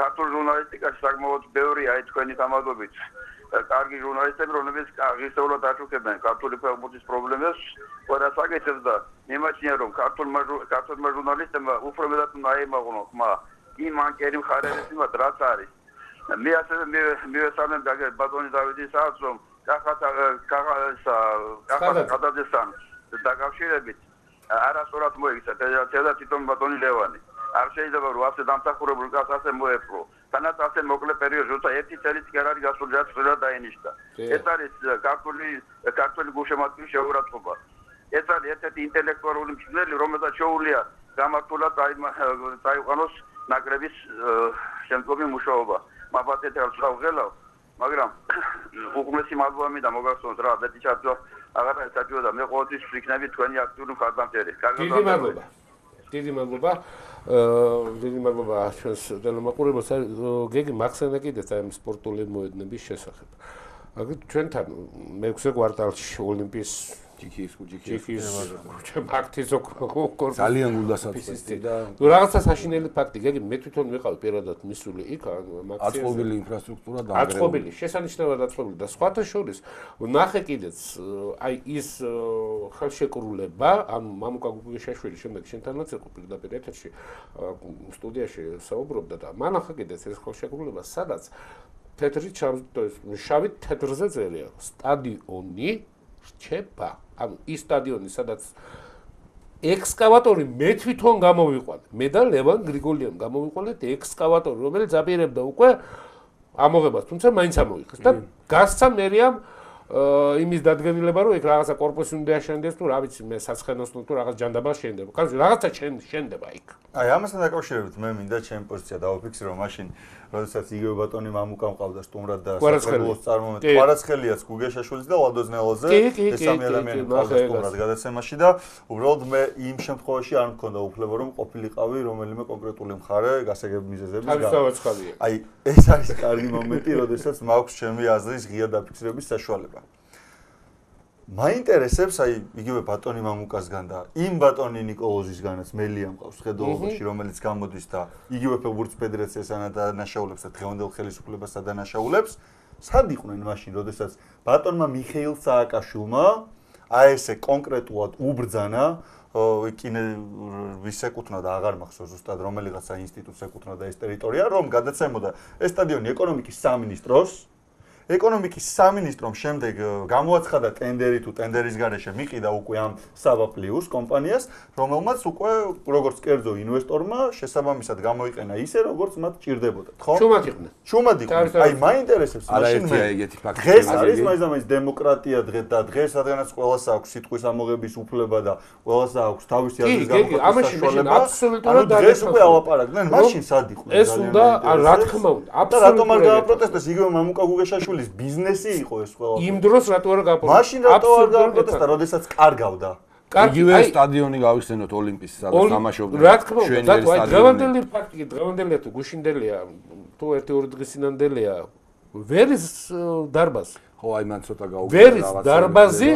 ქართულ ჟურნალისტიკაში საკმაოდ ბევრია აი თქვენი თამადობით კარგი ჟურნალისტები რომლებიც აღისაულად აჩუქებენ ქართული ფეხბურთის პრობლემებს ყველა საკეთებს და მიმაჩნია რომ ქართულმა ჟურნალისტებმა უფრო მეტად უნდა აიმაღლონ ხმა. იმ ანკერი მხარეების მიმართ რაც არის მე ასევე მე მივესალმებ და ბატონი დავითის არც რომ კახათა კახასა კახათა გადადესან დაკავშირებით. არასწორად მოიქცა ფედერაცია და თვითონ ბატონი ლევანი. არ შეიძლება რომ ასე დამსახურებულ კაცს ასე მოეპყრო. თანაც ასე მოკლე პერიოდში როცა ერთი წელიც კი არ არის გასული რაც ყველა დაენიშნა ეს არის ქართული ქართული გუშემატკივრის შეურაცხყოფა. ეს არის ერთ-ერთი ინტელექტუალური მცდელი რომელსაც შეუძლია გამართულად წაიყვანოს ნაკრების შემდგომი მუშაობა მაბათეთ არ წავღელავ მაგრამ უყმესი მადლობა მინდა მოგახსოვოთ რა მეტი ჩარჯვა აღარ ესაჯო და მე ყოველთვის ვიქნები თქვენი აქტიური ხარდამჭერი კარგად დიდი მადლობა. დიდი მადლობა. აა დიდი მადლობა ჩვენს დელომაყურებელს გეგი მახსენდა კიდეც აი სპორტული მოედნების შესახებ. აგ ჩვენთან მეექვსე კვარტალში ოლიმპიის ჯიქის ხუჯიქის ჯიქის. ხუჯა ფაქტის ოქრო ძალიან გულდასაწყვეტი და ნუ რაღაცა საშინელი ფაქტი. გეგი მე თვითონ ვიყავ პირადად მისული იქ მაქციაზე აწყობილი ინფრასტრუქტურა და აწყობილი შესანიშნავად აწყობილი. და სხვათა შორის ნახე კიდეც აი ის ხელშეკრულება ამ მამუკა გუგუშაშვილი შემდეგ შენთანაც იყო პირდაპირ ეთერში სტუდიაში საუბრობდა და მანახა კიდეც ეს ხელშეკრულება სადაც თეთრი შავი თეთრზე წერია სტადიონი რჩება ანუ ის სტადიონი სადაც ექსკავატორი მე თვითონ გამოვიყვანე. მე და ლევან გრიგოლიამ გამოვიყვანეთ ექსკავატორი, რომელიც აპირებდა უკვე ამოღებას, თუმცა მაინც ამოიღეს და გასცა მერიამ იმის დადგენილება, რომ იქ რაღაცა корпуსი უნდა შენდეს თუ რა ვიცი მე საცხენოსნო თუ რაღაც ჯანდაბალ შენდება. კაცო, რაღაცა შენდება იქ. აი, ამასთან დაკავშირებით მე მინდა ჩემი პოზიცია დავაფიქსრო მაშინ, როდესაც იგივე ბატონი მამუკა მყავდა სტუმრად და საქართველოს წარმომეტი კვარაცხელიაც გუგეშაშვილის და ლადოზნელოზე ეს სამი ადამიანი მყავდა სტუმრად გადაცემაში და უბრალოდ მე იმ შემთხვევაში არ მქონდა უფლება რომ ყოფილიყავი რომელიმე კონკრეტული მხარე გასაგები მიზეზების გამო. თავისთავად ხალია. აი, ეს არის კარგი მომენტი, როდესაც მაქვს ჩემი აზრის ღია დაფიქსირების საშუალება. მაინტერესებს აი იგივე ბატონი მამუკასგან და იმ ბატონი ნიკოლოზისგანაც მელია მყავს ხედულობაში რომელიც გამოდის და იგივე ფეგურც ფედერაციას ანადანაშაულებს და დღევანდელ ხელისუფლებას ადანაშაულებს სად იყვნენ მაშინ? როდესაც ბატონმა მიხეილ სააკაშვილმა აი ესე კონკრეტულად უბრძანა კინე ვის ეკუთვნოდა აღარ მახსოვს ზუსტად რომელიღაცა ინსტიტუტს ეკუთვნოდა ეს ტერიტორია რომ გადაცემოდა ეს სტადიონი ეკონომიკის სამინისტროს. ეკონომიკის სამინისტრომ შემდეგ გამოაცხადა ტენდერი თუ ტენდერის გარეშე მიყიდა უკვე ამ Sava Plus კომპანიას, რომელმაც უკვე როგორც კერძო ინვესტორმა შესაბამისად გამოიყენა ისე, როგორც მათ ჭირდებოდა. ხო? ჩუმად იყვნენ. ჩუმად იყვნენ. აი, მაინტერესებს მაშინ მე ეგეთი ფაქტი. დღეს არის მაინც დემოკრატია დღე და დღეს რადგანაც ყველას აქვს სიტყვის ამოღების უფლება და ყველას აქვს თავისი აზრის გამოყენება საშუალება. აბსოლუტურად და დღეს უკვე ალაპარაკდნენ, მაშინ სად იყვნენ? ეს უნდა, რა თქმა უნდა, აბსოლუტურად. რატომ არ გააპროტესტეს იგივე მამუკა გუგეშაშვილი ქართულის ბიზნესი იყო ეს ყველა. იმ დროს რატო არ გაპროტესტა? მაშინ რატო არ გაპროტესტა, როდესაც კარგავდა? იგივე სტადიონი გავიხსენოთ ოლიმპის სადაც თამაშობდა. რა თქმა უნდა, და აი დღევანდელი ფაქტი, დღევანდელია თუ გუშინდელია, თუ ერთი ორი დღის წინანდელია, ვერის დარბაზი. ხო, აი მან ცოტა გაუგებია ვერის დარბაზი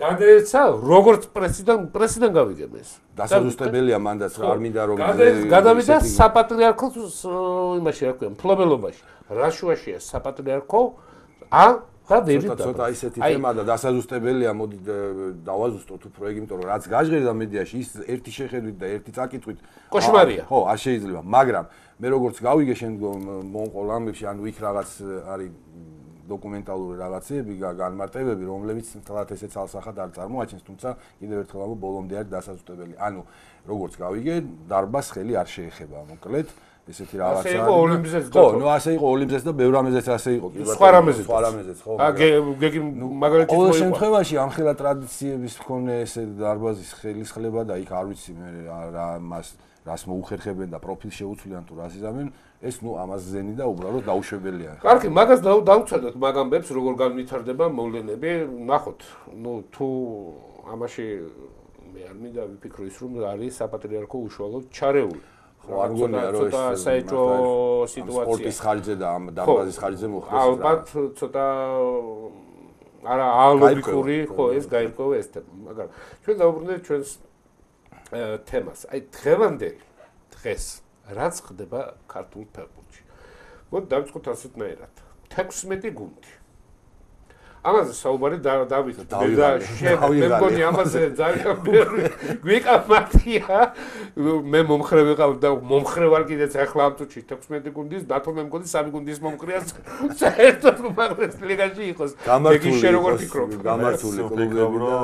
გადაეცა როგორც პრესიდან პრესიდან გავიგებეს. დასაზუსტებელია მანდაც არ მინდა რომ გადავიდა საპატრიარქოს იმაში რა ქვია, ფლობელობაში. რაშუაშია საპატრიარქო ა და ვერიდა ცოტა ისეთი თემა და დასაზუსტებელია მოდი დავაზუსტოთ უფრო ეგ იმიტომ რომ რაც გაჟღერდა მედიაში ის ერთი შეხედვით და ერთი წაკითხვით კოშმარია ხო არ შეიძლება მაგრამ მე როგორც გავიგე შემდგომ მონყოლ ამბებში ანუ იქ რაღაც არის დოკუმენტალური რაღაცები განმარტებები რომლებიც თლათ ესეც ალსახად არ წარმოაჩენს თუმცა კიდევ ერთხელ ამბობ ბოლომდე არის დასაზუსტებელი. ანუ როგორც გავიგე დარბას ხელი არ შეეხება მოკლედ ესეთი რაღაცა. ასე იყო ოლიმპიზეც და ხო, ნუ ასე იყო ოლიმპიზეც და ბევრ ამეზეც ასე იყო, სხვა რამეზეც, სხვა რამეზეც, ხო. ა გეგი მაგალითად ყოველ შემთხვევაში ამ ხელა ტრადიციების მქონე ესე დარბაზის ხელისხლება და იქ არ ვიცი მე რა მას რას მოუხერხებენ და პროფილ შეუცვლიან თუ რას იზამენ, ეს ნუ ამას ზენი და უბრალოდ დაუშვებელია. კარგი, მაგას დაუცადოთ მაგამბებს, როგორ განვითარდება მოვლენები, ნახოთ. ნუ თუ ამაში მე არ მინდა ვიფიქრო ის რომ არის საპატრიარქო უშუალოდ ჩარეული. ხო არ გონია რომ ეს ცოტა საეჭო სიტუაცია. სპორტის ხარჯზე და ამ დარბაზის ხარჯზე მოხდეს ალბათ ცოტა არა ალობიკური ხო ეს გაირკვევა ეს თემა მაგრამ ჩვენ დავუბრუნდეთ ჩვენს თემას. აი დღევანდელი დღეს რაც ხდება ქართულ ფეხბურთში? მოდი დავიწყოთ ასეთნაირად 16 გუნდი ამაზე საუბარი დავიწყეთ და მე მგონი ამაზე ძალიან ბევრი გვიკამათია. მე მომხრე ვიყავ და მომხრე ვარ კიდეც ახლა ამ წუთში. 16 გუნდის დათო მე მგონი 3 გუნდის მომხრეა საერთოდ უმაღლეს ლიგაში იყოს. ეგ შე როგორ ფიქრობ? გამართული კლუბები და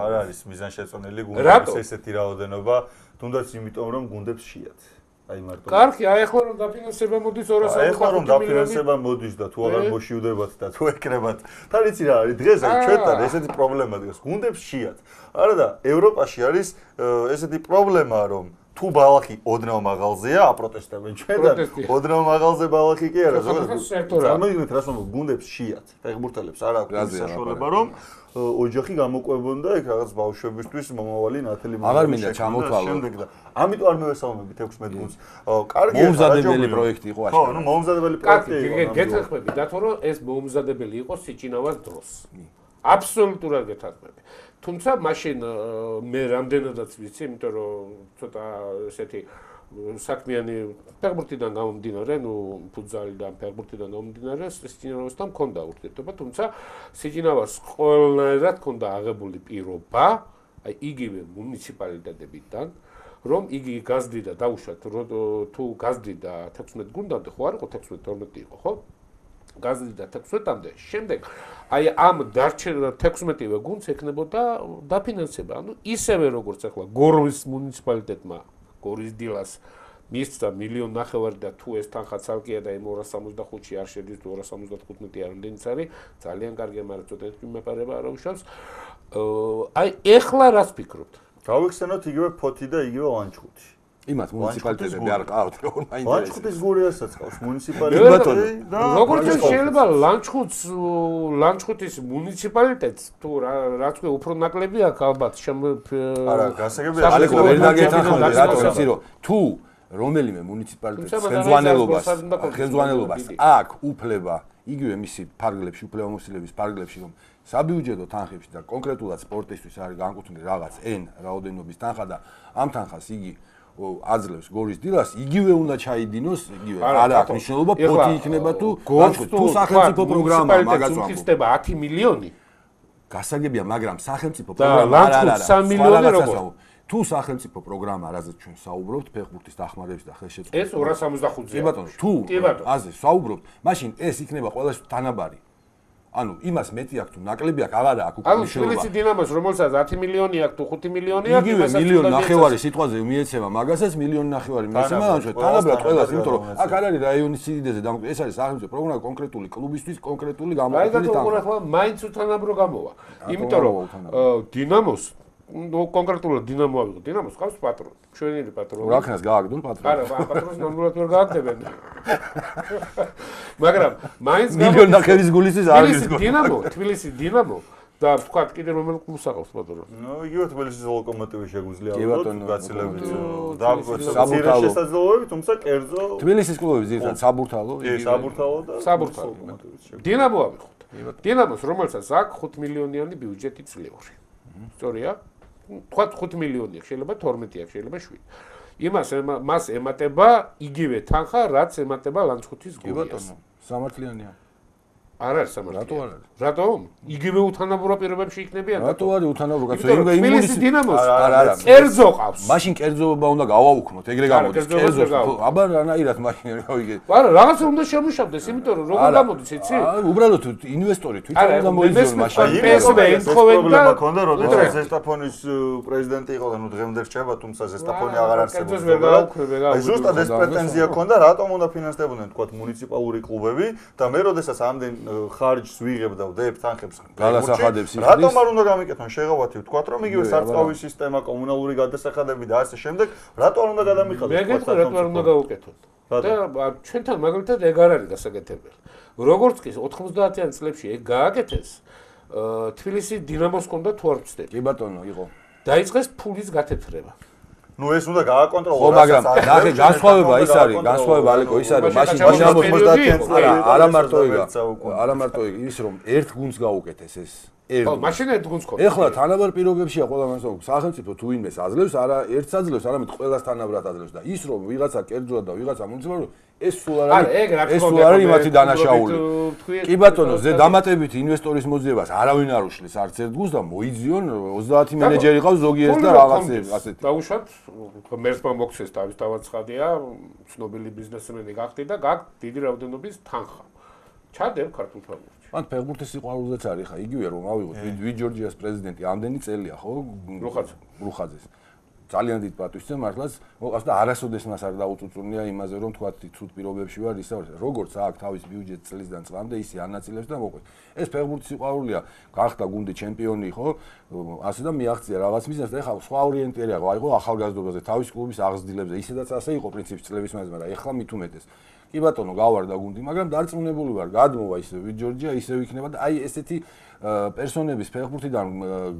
არ არის მიზანშეწონილი გუნდების ესეთი რაოდენობა თუნდაც იმიტომ რომ გუნდებს შეათ აი მარტო. კარგი, აი ახლა რომ დაფინანსება მოდის 250 მილიონი. ახლა რომ დაფინანსება მოდის და თუ აღარ მოშიუდებათ და თუ ეკრებათ. თან იცი რა არის დღეს აი ჩვენთან ესეთი პრობლემა დგას. გუნდებს შეათ. არა და ევროპაში არის ესეთი პრობლემა რომ თუ ბალახი ოდნავ მაღალზეა, აპროტესტებენ ჩვენთან. ოდნავ მაღალზე ბალახი კი არა, ზოგადად. წარმოიდგინეთ რა. შემო გუნდებს შეათ. ფეხბურთელებს არ აქვს საშუალება რომ ოჯახი გამოყვებონდა იქ რაღაც ბავშვებისთვის მომავალი ნათელი მაგარ მინდა ჩამოთვალო. შემდეგ და ამიტომ არ მევესალმები 16 გუნდს კარგი მომზადებელი პროექტი იყო აშკარა. ხო ნუ მომზადებელი პროექტი იყო კარგი გეთახმები დათო რომ ეს მომზადებელი იყო სიჭინავას დროს. აბსოლუტურად გეთახმები თუმცა მაშინ მე რამდენადაც ვიცი იმიტომ რომ ცოტა ესეთი საქმიანი ფეხბურთიდან გამომდინარე, ну, ფუტზალიდან, ფეხბურთიდან გამომდინარე, სიჯინავასთან მქონდა ურთიერთობა, თუმცა სიჯინავას ყველანაირად მქონდა აღებული პირობა, აი იგივე მუნიციპალიტეტებიდან, რომ იგი გაზდიდა დაუშვათ, თუ გაზდიდა 16 გუნდამდე, ხო არ იყო 16-12 იყო, ხო? გაზრდიდა 16-მდე. შემდეგ აი ამ დარჩენ 16-ვე გუნდს ეკნებოდა დაფინანსება. ანუ ისევე როგორც ახლა გორის მუნიციპალიტეტმა, გორის დილას მისცა მილიონ ნახევარი და თუ ეს თანხა ცალკეა და იმ 265-ში არ შედის თუ 275 არ ამდენიც არის, ძალიან კარგია, მაგრამ ცოტა მიმეპარება არ უშავს. აი ეხლა რას ფიქრობთ? გავიხსენოთ იგივე ფოთი და იგივე ლანჩხუთი. იმათ მუნიციპალიტეტები არ ყავთ, როგორ მაინტერესებს. ლანჩხუთის გურიასაც ყავს მუნიციპალიტეტი და როგორც შეიძლება ლანჩხუთს ლანჩხუთის მუნიციპალიტეტს თუ რა თქმა უფრო ნაკლები აქვს ალბათ შემ არა გასაგებია ალეკო ვერ დაგეთანხმები რატო იცი რომ თუ რომელიმე მუნიციპალიტეტის ხელმძღვანელობას ხელმძღვანელობას აქ უფლება იგივე მისი ფარგლებში უფლებამოსილების ფარგლებში რომ საბიუჯეტო თანხებში და კონკრეტულად სპორტისთვის არის განკუთვნილი რაღაც n რაოდენობის თანხა და ამ თანხას იგი აძლევს გორის დილას, იგივე უნდა ჩაიდინოს, იგივე არ აქვს მნიშვნელობა, პოტი იქნება თუ თუ სახელმწიფო პროგრამა მაგას ვამბობ. ხისტება 10 მილიონი. გასაგებია, მაგრამ სახელმწიფო პროგრამა არ არის. 3 მილიონი როგორ? თუ სახელმწიფო პროგრამა, რაზეც ჩვენ საუბრობთ, ფეხბურთის დახმარების და ხელშეწყობის. ეს 265-ზე. კი ბატონო, თუ აზე საუბრობთ, მაშინ ეს იქნება ყველა თანაბარი. ანუ იმას მეტი აქვს თუ ნაკლები აქვს აღარა აქვს უკვე მნიშვნელობა. ანუ თბილისი დინამოს რომელსაც 10 მილიონი აქვს თუ 5 მილიონი აქვს, იგივე მილიონი ნახევარი სიტყვაზე მიეცემა მაგასაც მილიონი ნახევარი მიეცემა, ანუ თანაბრად ყველას, იმიტომ რომ აქ არ არის რაიონის სიდიდეზე და ეს არის სახელმწიფო პროგრამა კონკრეტული კლუბისთვის, კონკრეტული გამოყენების თანხა. აი და ხო მაინც უთანაბრო გამოვა. იმიტომ რომ დინამოს კონკრეტულად დინამო ავიღო. დინამოს ხავს პატრონი. ჩვენილი პატრონი. რა ქნას გააგდონ პატრონი? არა, პატრონს ნამდვილად ვერ გააგდებენ. მაგრამ მაინც მილიონ ნახევრის გულისთვის არ არის გოლი. დინამო, თბილისი დინამო და თქვა კიდე რომელ კლუბს აყავს ბატონო? ნუ იგივე თბილისის ლოკომოტივი შეგვიძლია ავიღოთ გაცილებით დაგვეცოთ ძირა შესაძლებლობები, თუმცა კერძო თბილისის კლუბები ძირითადად საბურთალო იგივე საბურთალო და საბურთალო ლოკომოტივიც შეგვიძლია. დინამო ავიღოთ. დინამოს რომელსაც აქ 5 მილიონიანი ბიუჯეტი ძლევრი. სწორია? თქვა 5 მილიონი შეიძლება 12 აქ შეიძლება 7 იმას მას ემატება იგივე თანხა რაც ემატება ლანჩხუთის გუნდს კი ბატონო სამართლიანია არ არის სამართლიანი. რატო არ არის? რატო? იგივე უთანაბო პირობებში იქნებიან. რატო არის უთანაბო? კაცო, იგივე იმუნის დინამოს. არა, არა. კერძო ყავს. მაშინ კერძოობა უნდა გავაუქმოთ, ეგრე გამოდის. კერძო. აბა რანაირად მაშინ გავიგე. არა, რაღაც უნდა შემუშავდეს, იმიტომ რომ როგორ გამოდის, იცი? აა, უბრალოდ ინვესტორი თვითონ უნდა მოიძიოს მაშინ. PSV ინხოვენ და მქონდა, როდესაც ზესტაფონის პრეზიდენტი იყო და ნუ დღემდე რჩება, თუმცა ზესტაფონი აღარ არსებობს. კერძოს ვერ გავაუქმებ, აი ზუსტად ეს პრეტენზია ქონდა, რატომ უნდა ფინანსდებოდნენ, თქვა მუნიციპალური კლუბები და მე როდესაც ამდენ ხარჯს ვიღებ და ვდებ თანხებს გადასახადებს ის რატომ არ უნდა გამიკეთონ? შეღავათი ვთქვა რომ იგივე სარწყავი სისტემა კომუნალური გადასახადები და ასე შემდეგ. რატომ არ უნდა გადამიხადოს მე გეტყვი რატომ არ უნდა გავუკეთოთ და ჩვენთან მაგალითად ეგ არ არის გასაკეთებელი როგორც კი 90-იან წლებში ეგ გააკეთეს თბილისი დინამოს კონდა თუ არ ვწდები? კი ბატონო იყო. დაიწყეს ფულის გათეთრება ну ეს უნდა გააკონტროლოს ხო მაგრამ ნახე განსხვავება ის არის განსხვავება ალეკო ის არის მაშინ დინამოს 90-იან წლებში არა მარტო იგა არა მარტო ის რომ ერთ გუნდს გაუკეთეს ეს ხო მაშინ ერთ გუნდს ხო ეხლა თანაბარ პირობებშია ყველა მასო სახელმწიფო თუ ინმეს აძლევს არა ერთს აძლევს არამედ ყველას თანაბრად აძლევს და ის რომ ვიღაცა კერძოა და ვიღაცა მუნიციპალური ეს სულ არ არის ეს სულ არ არის მათი დანაშაული. კი ბატონო ზე დამატებით ინვესტორის მოძიებას არავინ არ უშლის არც ერთ გუნდს და მოიძიონ 30 მენეჯერი ყავს ზოგიერთ და რაღაცები ასეთი. დაუშვათ მერსმა მოქცეს თავის დავაცხადია ცნობილი ბიზნესმენი გახდი და გაკ დიდი რაოდენობის თანხა. ჩადებ ქართულ ფეხბურთში ან ფეხბურთის სიყვარულიც არის ხა იგივე რომ ავიღოთ. ვი ჯორჯიას პრეზიდენტი ამდენი წელია ხო? რუხაძე რუხაძეს. ძალიან დიდ პატივს მართლაც მოყავს და არასოდეს მას არ დაუწუწუნია იმაზე რომ თქვა ცუდ პირობებში ვარ ისა როგორც აქვს თავის ბიუჯეტ წლისგან წლამდე ისე ანაწილებს და მოყვეთ ეს ფეხბურთის სიყვარულია. გახდა გუნდი ჩემპიონი ხო? ასე და მიაღწია რაღაც მიზანს და ეხლა სხვა ორიენტირია ხო? აიღო ახალგაზრდობაზე თავის კლუბის აღზრდილებზე. ისედაც ასე იყო პრინციპი წლების მანძილზე მაგრამ ეხლა მით უმეტეს კი ბატონო გავარდა გუნდი მაგრამ დარწმუნებული ვარ გადმოვა ისე ვი ჯორჯია ისე ვიქნება და აი ესეთი პერსონების ფეხბურთიდან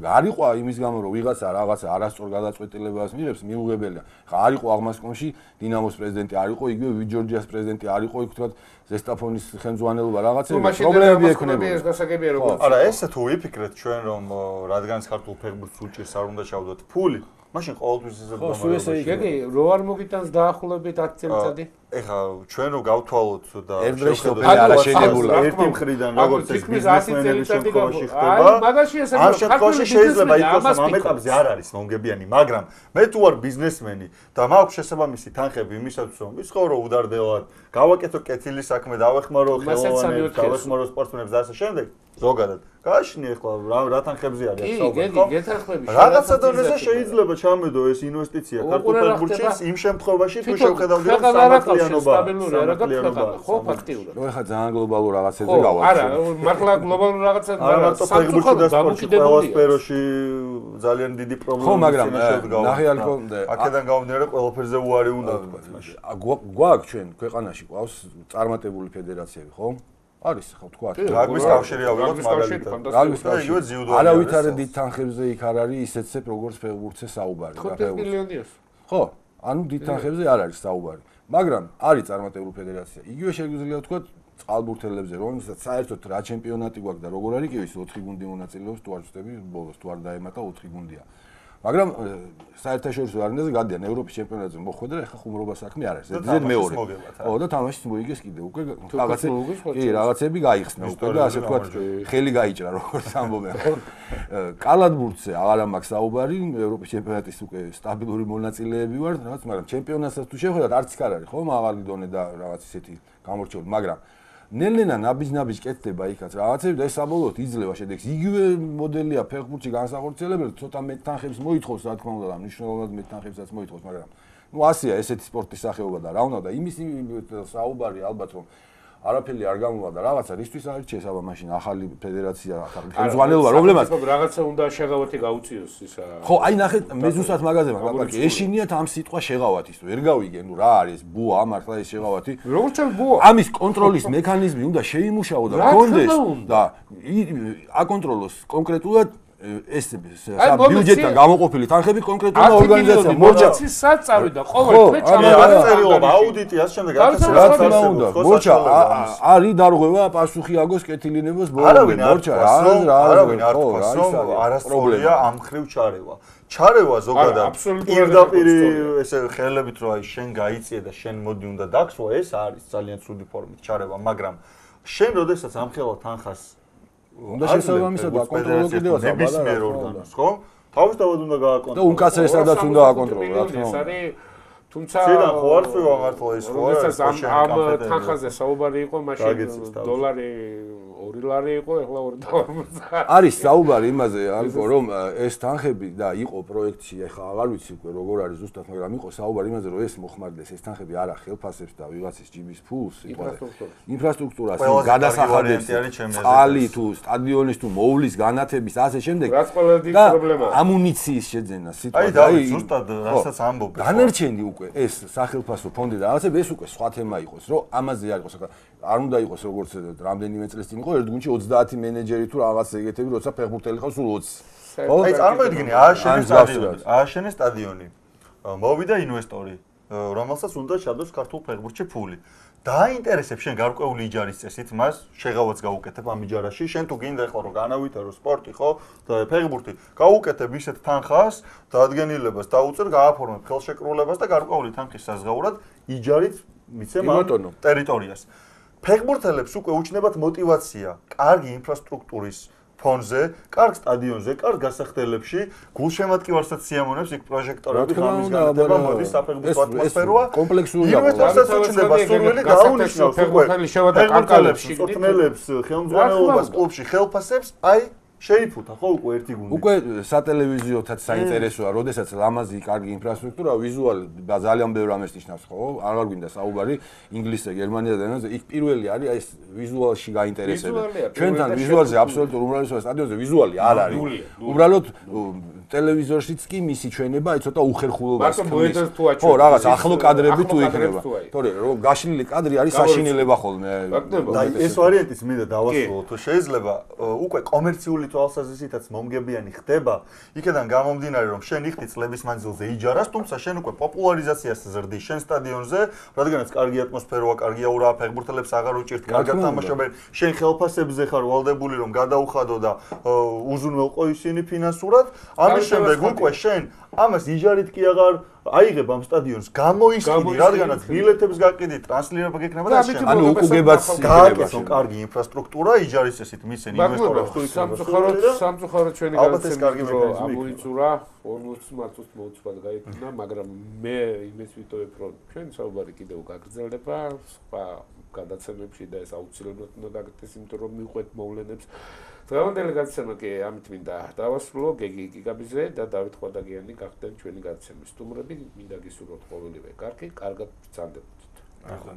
არიყვა იმის გამო რომ ვიღაცა რაღაცა არასწორ გადაწყვეტილებას მიიღებს მიუღებელია. ხა არიყო აღმასკომში დინამოს პრეზიდენტი, არიყო იგივე ვიჯორჯიას პრეზიდენტი, არიყო იქ თქვა ზესტაფონის ხელმძღვანელობა რაღაცები პრობლემები ექნება. ეს გასაგებია როგორც. არა, ესე თუ ვიფიქრეთ ჩვენ რომ რადგან ქართულ ფეხბურთს უჭირს არ უნდა ჩავდოთ ფული, მაშინ ყოველთვის ეს ზოგადად. ხო, სულ ესე იგი, რო არ მოგიტანს დაახლოებით 10 წელიწადი. ეხა ჩვენ რო გავთვალოთ და შევხედოთ სოფელი არა შეიძლება. ერთი მხრიდან როგორც ეს თითქმის 100 ბიზნესმენების შემთხვევაში ხდება. აი, მაგაში ესე ამ შემთხვევაში შეიძლება რომ ამ ეტაპზე არ არის მომგებიანი მაგრამ მე თუ ვარ ბიზნესმენი და მაქვს შესაბამისი თანხები იმისათვის რომ ვიცხოვრო უდარდელად გავაკეთო კეთილი საქმე დავეხმარო ხელოვანებს დავეხმარო სპორტსმენებს და ასე შემდეგ. ზოგადად. გააშნი ახლა რა რა თანხებზე არის კი, საუბარი, გეგი, ხო? გეთანხმები, რაღაცა დონეზე შეიძლება ჩამედო ეს ინვესტიცია ქართულ ფეხბურთში იმ შემთხვევაში თუ შევხედავდი რომ ქვეყანა არ აქვს სამართლიანობა სტაბილური არ აქვს ქვეყანა, ხო ფაქტიურად. ნუ ეხლა ძალიან გლობალურ რაღაცებზე ხო, არა, მართლა გლობალურ რაღაცა არა მარტო ფეხბურთში და სპორტში ყველა სფეროში ძალიან დიდი პრობლემა ხო, მაგრამ, ნახე ალკო, და- აქედან გამომდინარე ყველაფერზე უარი უნდა ვთქვა მაშინ ა, გვա- გვაქვს ჩვენ ქვეყანაში ყავს წარმატებული ფედერაციები, ხო? არის ხო თქვა. რაგბის კავშირი ავიღოთ მაგალითად რაგბის კავშირი. ძიუდო დიდ თანხებზე იქ არ არის ისეთსე როგორც ფეხბურთზე საუბარი და 5 ფეხბურთზე. მილიონია. ხო, ანუ დიდ თანხებზე არ არის საუბარი. მაგრამ არის წარმატებული ფედერაცია. იგივე შეგვიძლია ვთქვათ წყალბურთელებზე, რომელსაც საერთოდ რა ჩემპიონატი გვაქვს და როგორ არის კი ის 4 გუნდი მონაწილეობს თუ არ ვწდები ბოლოს თუ არ დაემატა 4 გუნდია. მაგრამ э, საერთაშორისო არენაზე გადიან ევროპის ჩემპიონატზე მოხვედრა ეხა ხუმრობა საქმე არ არის. ზედ მეორე. ხო და თამაშიც მოიგეს კიდე. უკვე რაღაცები კი რაღაცები გაიხსნა უკვე და ასე ვთქვათ ხელი გაიჭრა როგორც ამბობენ ხო? კალათბურთზე აღარ მაქვს საუბარი ევროპის ჩემპიონატის უკვე სტაბილური მონაწილეები ვარ რაღაც მაგრამ ჩემპიონატსაც თუ შევხედათ არც იქ არ არის ხო? მაღალი დონე და რაღაც ისეთი გამორჩეული მაგრამ ნელ-ნელა ნაბიჯ-ნაბიჯ კეთდება იქაც რაღაცები და ეს საბოლოოდ იძლევა შედეგს. იგივე მოდელია ფეხბურთში განსახორციელებელი ცოტა მეტანხებს მოითხოვს რა თქმა უნდა და მნიშვნელოვნად მეტანხებსაც მოითხოვს მაგრამ ну ასია ესეთი სპორტის სახეობა და რა უნდა და იმის საუბარი ალბათ რომ არაფერი არ გამოვა და რაღაცა რისთვის აირჩიეს აბა მაშინ ახალი ფედერაცია ხელმძღვანელობა რომლემაც რაღაცა უნდა შეღავათი გაუწიოს ისა. ხო აი ნახეთ მე ზუსტად მაგაზე მაგ ლაპარაკი ეშინიათ ამ სიტყვა შეღავათის ვერ გავიგე ნუ რა არის ბუა მართლა ეს შეღავათი როგორც ჩვენ ბუა. ამის კონტროლის მექანიზმი უნდა შეიმუშაო და უნდა. და აკონტროლოს კონკრეტულად ეს ბიუჯეტთან გამოყოფილი თანხები კონკრეტულად 10 ორგანიზაცია მილიონი მორჩა სად წავიდა? ხო, ყოველ თვე ამი მე არა, არ ჩამოვა წერილობა აუდიტი ასე შემდეგ თქმა რა უნდა, თქმა უნდა მორჩა არის. დარღვევა პასუხი აგოს კეთილინებას მორჩა რომ რა არავინ არ ხო, თქვას რა რომ ის არის არასწორია ამ ხრივ ჩარევა. ჩარევა ზოგადად პირდაპირ ესე ხელებით რომ აი შენ გაიწიე და შენ მოდი უნდა დაგსვა ეს არის ძალიან ცუდი ფორმით ჩარევა მაგრამ შენ როდესაც ამ ხელა თანხას უნდა შესაბამისად აკონტროლო კიდევაც აბა და ნებისმიერ ორგანოს ხო? თავისთავად უნდა და გააკონტროლო უკაცრესადაც უნდა აკონტროლო რა თქმა ეს უნდა არის თუმცა ციდან ხო არ წვივა მართლა ის ხო როდესაც ამ ამ თანხაზე საუბარი იყო მაშინ დოლარი 2 ლარი იყო ეხლა 2.50 არის საუბარი იმაზე ალკო რომ ეს თანხები და იყო პროექტში ეხლა აღარ ვიცი უკვე როგორ არის ზუსტად მაგრამ იყო საუბარი იმაზე რომ ეს მოხმარდეს ეს თანხები არა ხელფასებს და ვიღაცის ჯიბის ფულს ინფრასტრუქტურას. ინფრასტრუქტურას გადასახადებს წყალი ეს. თუ სტადიონის თუ მოულის განათების ასე შემდეგ რაც ყველაზე დიდი და პრობლემაა. ამუნიციის შეძენა აი სიტუაცია დავით ზუსტად რასაც ამბობ განერჩენი უკვე ეს სახელმწიფო ფონდი და რაღაცები ეს უკვე სხვა თემა იყოს რომ ამაზე არ იყოს ახლა არ უნდა იყოს როგორც რამდენიმე წელს წინ იყო ერთ გუნდში 30 მენეჯერი თუ რაღაც ეგეთები როცა ფეხბურთელი ხარ სულ 20 ხო? აი წარმოიდგინე ააშენეს ან სტადიონი ააშენეს სტადიონი. მოვიდა ინვესტორი რომელსაც უნდა ჩადოს ქართულ ფეხბურთში ფული. დაინტერესებს შენ გარკვეული იჯარის წესით მას შეღავაც გაუკეთებ ამ იჯარაში. შენ თუ გინდა ახლა რომ განავითარო სპორტი ხო და ფეხბურთი გაუკეთებ ისეთ თანხას დადგენილებას დაუწერ გააფორმებ ხელშეკრულებას და გარკვეული თანხის საზღაურად იჯარით მიცემ ამ ტერიტორიას ფეხბურთელებს უკვე უჩნდებათ мотивация, კარგი ინფრასტრუქტურის ფონზე, კარგ სტადიონზე, კარგ გასახდელებში, გულშემატკივარსაც სიამონებს იქ პროჟექტორები ღამის განდება, მოდის საფეხბურთო ატმოსფეროა. კომპლექსური გამოვლენაც უჩნდება სურვილი გაუნიშნავს უკვე ფეხბურთელი შევადა კარკალებში, წვრთნელებს, ხელმძღვანელობას კლუბში, ხელფასებს, აი შეიფუთა ხო უკვე ერთი გუნდი. უკვე სატელევიზიოთაც საინტერესოა, როდესაც ლამაზი კარგი ინფრასტრუქტურა, ვიზუალი ძალიან ბევრ ამას ნიშნავს, ხო? აღარ გვინდა საუბარი ინგლისზე, გერმანიაზე და ენაზე, იქ პირველი არის ეს ვიზუალში გაინტერესება. ჩვენთან ვიზუალზე აბსოლუტურ უმრავლესობა სტადიონზე ვიზუალი არ არის. უბრალოდ ტელევიზორშიც კი მისი ჩვენება აი ცოტა უხერხულობას აჩვენებს, ხო, რაღაც ახლო კადრები თუ იქნება. თორე რომ გაშლილი კადრი არის საშინელება ხოლმე. და ეს ვარიანტიც მინდა დავასრულო თუ შეიძლება უკვე კომერციული თვალსაზრისითაც მომგებიანი ხდება იქედან გამომდინარე რომ შენ იხდი წლების მანძილზე იჯარას თუმცა შენ უკვე პოპულარიზაციას ზრდი შენ სტადიონზე რადგანაც კარგი ატმოსფეროა კარგი აურაა ფეხბურთელებს აღარ უჭირთ კარგად თამაშობენ შენ ხელფასებზე ხარ ვალდებული რომ გადაუხადო და უზრუნველყო ისინი ფინანსურად ამის შემდეგ უკვე შენ ამას იჯარით კი აღარ აიღებ ამ სტადიონს, გამოისყიდი, რადგანაც ბილეთებს გაკიდი, ტრანსლირება გეკნება და შენ ანუ უკუგებაც გააკეთონ კარგი ინფრასტრუქტურა, იჯარისესით მისცენ ინვესტორებს თუ სამწუხაროდ სამწუხაროდ ჩვენი გადაცემა ამოიწურა 40 მარტოს მოუწვა და გაიქნა, მაგრამ მე იმის ვიტოვებ, რომ ჩვენ საუბარი კიდევ გაგრძელდება, სხვა გადაცემებში და ეს აუცილებლად უნდა გაკეთდეს, იმიტომ რომ მიყვეთ მოვლენებს დღევანდელი გადაცემა კი ამით მინდა დავასრულო გეგი გიგაბიზე და დავით ხვადაგიანი გახდნენ ჩვენი გადაცემის სტუმრები. მინდა გისურვოთ ყოველივე. კარგი კარგად ბრძანდებოდეთ ახლა